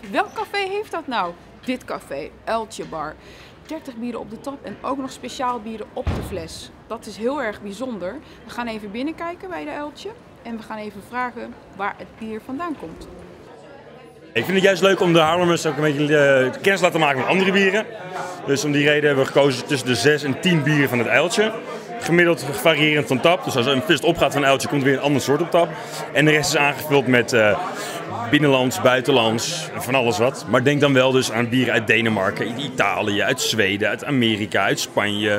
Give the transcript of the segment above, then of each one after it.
Welk café heeft dat nou? Dit café, Eltje Bar. 30 bieren op de tap en ook nog speciaal bieren op de fles. Dat is heel erg bijzonder. We gaan even binnenkijken bij de Eltje. En we gaan even vragen waar het bier vandaan komt. Ik vind het juist leuk om de Haarlemmers ook een beetje uh, kennis te laten maken met andere bieren. Dus om die reden hebben we gekozen tussen de 6 en 10 bieren van het uiltje. Gemiddeld variërend van tap. Dus als een vis opgaat van een komt er weer een ander soort op tap. En de rest is aangevuld met uh, binnenlands, buitenlands, van alles wat. Maar denk dan wel dus aan bieren uit Denemarken, Italië, uit Zweden, uit Amerika, uit Spanje,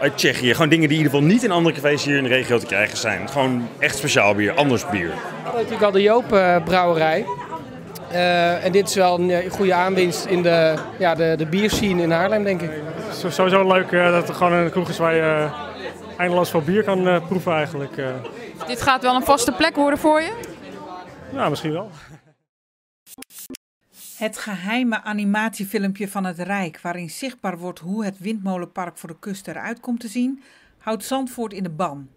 uit Tsjechië. Gewoon dingen die in ieder geval niet in andere cafés hier in de regio te krijgen zijn. Gewoon echt speciaal bier, anders bier. natuurlijk al de Joop uh, brouwerij. Uh, en dit is wel een goede aanwinst in de, ja, de, de bierscene in Haarlem, denk ik. Het is sowieso leuk uh, dat er gewoon een kroeg is waar je uh, eindeloos veel bier kan proeven eigenlijk. Dit gaat wel een vaste plek worden voor je? Ja, misschien wel. Het geheime animatiefilmpje van het Rijk, waarin zichtbaar wordt hoe het windmolenpark voor de kust eruit komt te zien, houdt Zandvoort in de ban.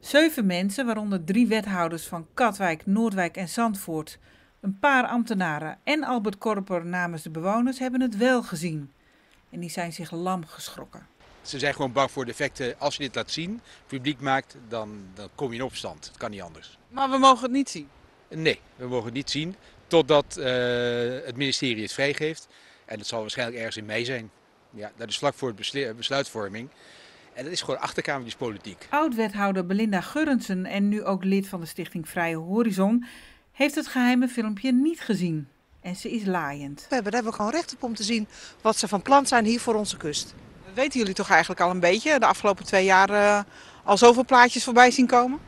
Zeven mensen, waaronder drie wethouders van Katwijk, Noordwijk en Zandvoort, een paar ambtenaren en Albert Korper namens de bewoners hebben het wel gezien. En die zijn zich lam geschrokken. Ze zijn gewoon bang voor de effecten. Als je dit laat zien, publiek maakt, dan, dan kom je in opstand. Het kan niet anders. Maar we mogen het niet zien? Nee, we mogen het niet zien totdat uh, het ministerie het vrijgeeft. En dat zal waarschijnlijk ergens in mei zijn. Ja, dat is vlak voor het besluitvorming. En dat is gewoon achterkamertjespolitiek. Oud-wethouder Belinda Gurrensen en nu ook lid van de stichting Vrije Horizon heeft het geheime filmpje niet gezien. En ze is laaiend. We hebben, daar hebben we gewoon recht op om te zien wat ze van plan zijn hier voor onze kust. Dat weten jullie toch eigenlijk al een beetje? De afgelopen twee jaar uh, al zoveel plaatjes voorbij zien komen?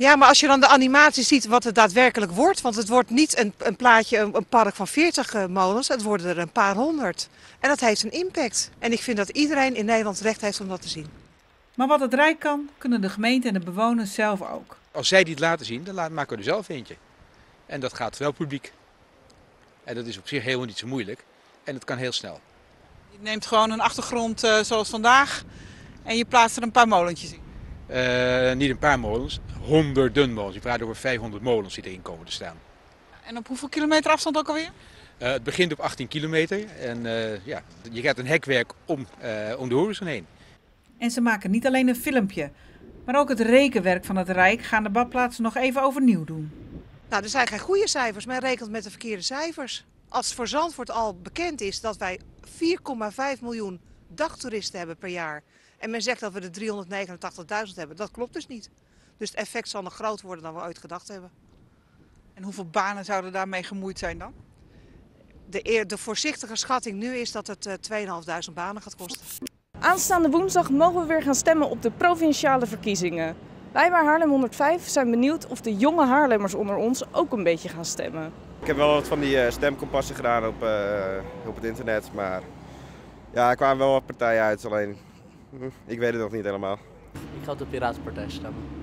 Ja, maar als je dan de animatie ziet wat het daadwerkelijk wordt. Want het wordt niet een, een plaatje, een, een, park van 40 uh, molens. Het worden er een paar honderd. En dat heeft een impact. En ik vind dat iedereen in Nederland recht heeft om dat te zien. Maar wat het Rijk kan, kunnen de gemeente en de bewoners zelf ook. Als zij die het laten zien, dan maken we er zelf eentje. En dat gaat wel publiek. En dat is op zich helemaal niet zo moeilijk. En het kan heel snel. Je neemt gewoon een achtergrond uh, zoals vandaag en je plaatst er een paar molentjes in. Uh, niet een paar molens, honderden molens. Je praat over 500 molens die erin komen te staan. En op hoeveel kilometer afstand ook alweer? Uh, het begint op 18 kilometer en ja, je gaat een hekwerk om, om de horizon heen. En ze maken niet alleen een filmpje, maar ook het rekenwerk van het Rijk gaan de badplaatsen nog even overnieuw doen. Nou, er zijn geen goede cijfers. Men rekent met de verkeerde cijfers. Als voor Zandvoort al bekend is dat wij 4,5 miljoen dagtoeristen hebben per jaar... en men zegt dat we er 389.000 hebben, dat klopt dus niet. Dus het effect zal nog groter worden dan we ooit gedacht hebben. En hoeveel banen zouden daarmee gemoeid zijn dan? De, de voorzichtige schatting nu is dat het uh, 2.500 banen gaat kosten. Aanstaande woensdag mogen we weer gaan stemmen op de provinciale verkiezingen. Wij bij Haarlem 105 zijn benieuwd of de jonge Haarlemmers onder ons ook een beetje gaan stemmen. Ik heb wel wat van die uh, stemkompassen gedaan op, uh, op het internet, maar ja, er kwamen wel wat partijen uit, alleen hm, ik weet het nog niet helemaal. Ik ga op de Piratenpartij stemmen.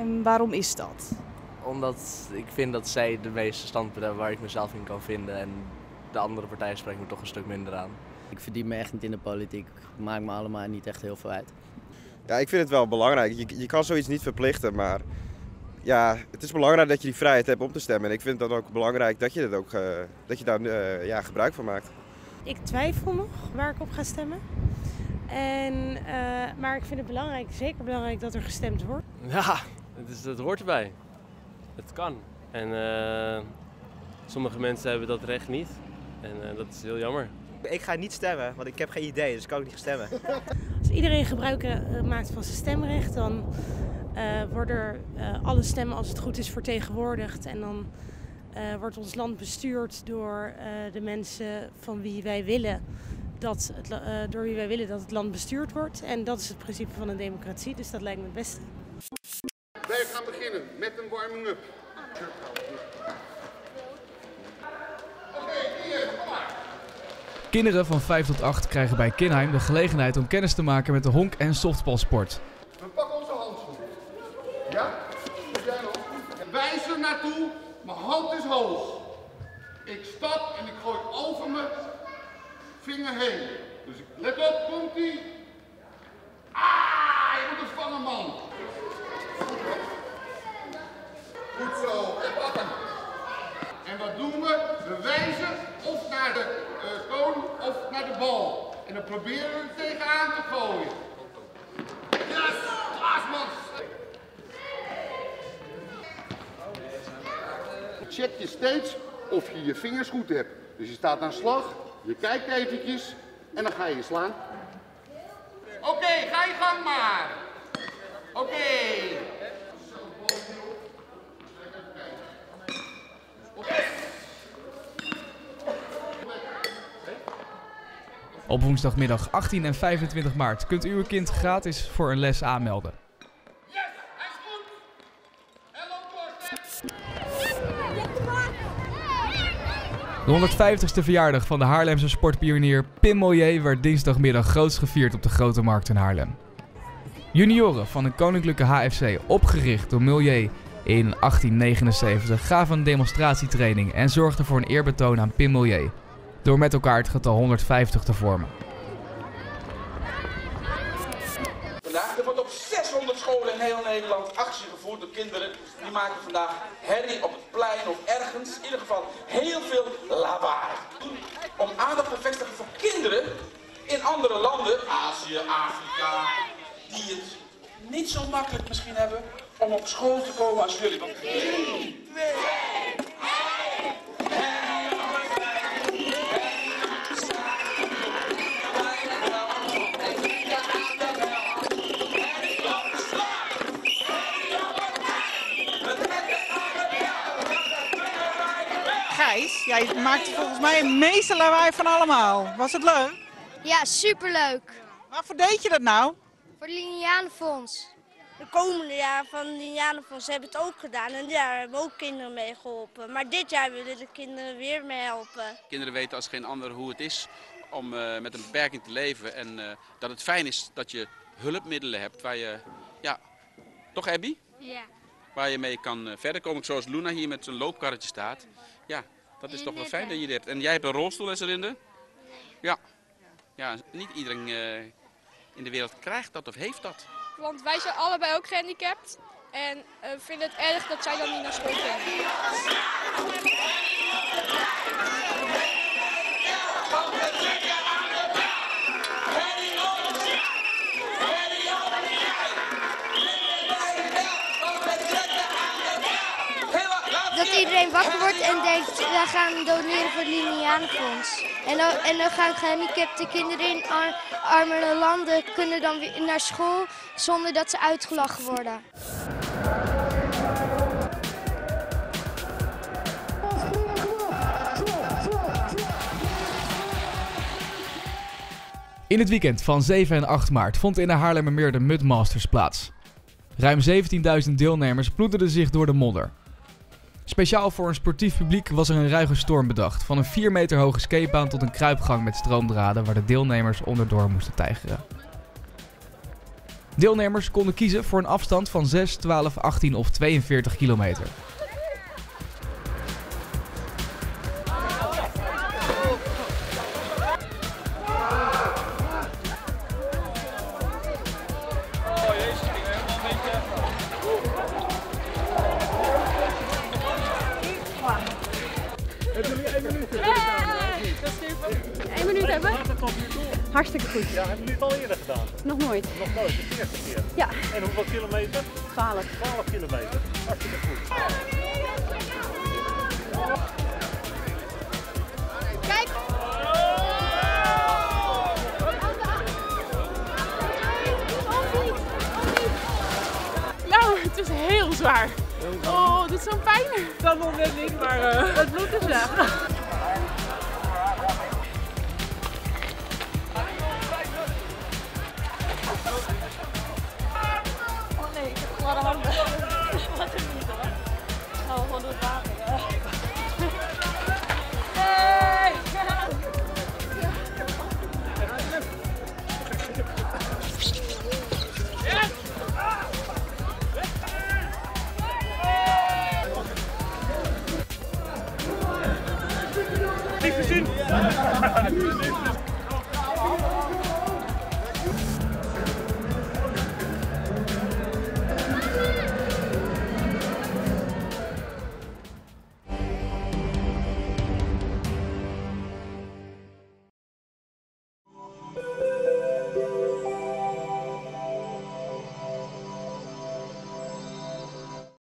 En waarom is dat? Omdat ik vind dat zij de meeste standpunten hebben waar ik mezelf in kan vinden en de andere partijen spreken me toch een stuk minder aan. Ik verdien me echt niet in de politiek, maakt me allemaal niet echt heel veel uit. Ja, ik vind het wel belangrijk. Je, je kan zoiets niet verplichten, maar ja, het is belangrijk dat je die vrijheid hebt om te stemmen. En ik vind het dan ook belangrijk dat je, het ook, uh, dat je daar uh, ja, gebruik van maakt. Ik twijfel nog waar ik op ga stemmen. En, uh, maar ik vind het belangrijk, zeker belangrijk dat er gestemd wordt. Ja, het, is, het hoort erbij. Het kan. En sommige mensen hebben dat recht niet. En dat is heel jammer. Ik ga niet stemmen, want ik heb geen idee, dus ik kan ook niet stemmen. Als iedereen gebruik uh, maakt van zijn stemrecht, dan uh, worden uh, alle stemmen, als het goed is, vertegenwoordigd. En dan wordt ons land bestuurd door de mensen van wie wij willen dat het, door wie wij willen dat het land bestuurd wordt. En dat is het principe van een democratie, dus dat lijkt me het beste. Gaan beginnen met een warming-up. Kinderen van 5 tot 8 krijgen bij Kinheim de gelegenheid om kennis te maken met de honk- en softballsport. We pakken onze handschoen. Ja? Jij nog? Wijs er naartoe, mijn hand is hoog. Ik stap en ik gooi over mijn vinger heen. Dus let op, komt ie. Ah, je moet hem vangen, man. Goed zo, en pak hem. Probeer er tegenaan te gooien. Yes, Klaasmans. Check je steeds of je je vingers goed hebt. Dus je staat aan slag, je kijkt eventjes en dan ga je slaan. Oké, ga je gang maar. Oké. Op woensdagmiddag 18 en 25 maart kunt u uw kind gratis voor een les aanmelden. De 150ste verjaardag van de Haarlemse sportpionier Pim Mollier werd dinsdagmiddag groots gevierd op de Grote Markt in Haarlem. Junioren van de Koninklijke HFC, opgericht door Mollier in 1879, gaven een demonstratietraining en zorgden voor een eerbetoon aan Pim Mollier, door met elkaar het getal 150 te vormen. Vandaag, er wordt op 600 scholen in heel Nederland actie gevoerd door kinderen. Die maken vandaag herrie op het plein of ergens. In ieder geval heel veel lawaai. Om aandacht te vestigen voor kinderen in andere landen, Azië, Afrika, die het niet zo makkelijk misschien hebben om op school te komen als jullie. Want 3, 2, Jij maakte volgens mij het meeste lawaai van allemaal. Was het leuk? Ja, superleuk. Waarvoor deed je dat nou? Voor het Linianenfonds. De komende jaren van de Linianenfonds hebben het ook gedaan en daar hebben we ook kinderen mee geholpen. Maar dit jaar willen de kinderen weer mee helpen. Kinderen weten als geen ander hoe het is om eh, met een beperking te leven. En eh, dat het fijn is dat je hulpmiddelen hebt waar je, ja, toch Abby? Ja. Waar je mee kan eh, verder komen. Zoals Luna hier met zijn loopkarretje staat. Ja, dat is toch wel fijn dat je dit hebt. En jij hebt een rolstoel, Esselinde? Ja. Ja, niet iedereen eh, in de wereld krijgt dat of heeft dat. Want wij zijn allebei ook gehandicapt. En eh, vinden het erg dat zij dan niet naar school kunnen. Dat iedereen wakker wordt en denkt, we gaan doneren voor het Linianenfonds. En dan, en dan gaan gehandicapte kinderen in ar armere landen kunnen dan weer naar school zonder dat ze uitgelachen worden. In het weekend van 7 en 8 maart vond in de Haarlemmermeer de Mudmasters plaats. Ruim 17.000 deelnemers ploeterden zich door de modder. Speciaal voor een sportief publiek was er een ruige storm bedacht. Van een 4 meter hoge skatebaan tot een kruipgang met stroomdraden waar de deelnemers onderdoor moesten tijgeren. Deelnemers konden kiezen voor een afstand van 6, 12, 18 of 42 kilometer. Goed. Ja, hebben jullie het al eerder gedaan? Nog nooit. Nog nooit, de eerste keer? Ja. En hoeveel kilometer? 12. 12 kilometer. Hartstikke goed. Kijk! Nou, het is heel zwaar. Oh, dit is zo'n pijn. Dat nog net niet, maar eh, het bloed is weg. Ik heb gladde handen. Wat is niet hoor. Oh, gewoon door het water. Hey!